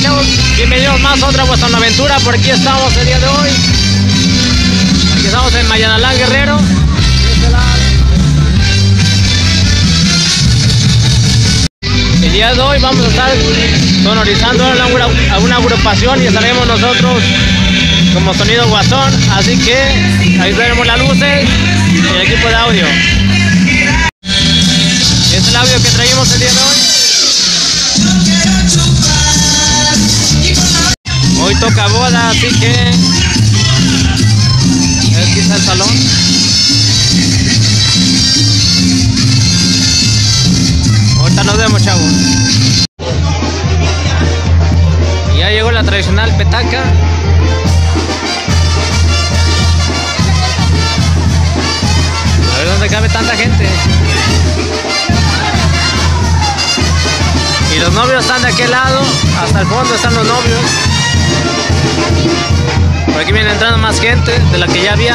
chavos? Bienvenidos más a otra vuestra aventura. Por aquí estamos el día de hoy. Aquí estamos en Mayanalán Guerrero. El día de hoy vamos a estar sonorizando a una, agrupación y estaremos nosotros como sonido guasón. Así que ahí tenemos las luces y el equipo de audio. Es el audio que traímos el día de hoy. Hoy toca boda, así que aquí está el salón. Ahorita nos vemos, chavos. Ya llegó la tradicional petaca. A ver dónde cabe tanta gente. Y los novios están de aquel lado, hasta el fondo están los novios. Aquí viene entrando más gente de la que ya había.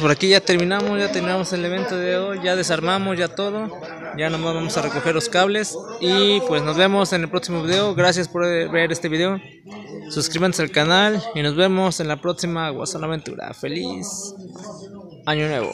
por aquí ya terminamos, ya terminamos el evento de hoy, ya desarmamos ya todo, ya nomás vamos a recoger los cables y pues nos vemos en el próximo video, gracias por ver este video, suscríbanse al canal y nos vemos en la próxima Guasón Aventura, feliz año nuevo.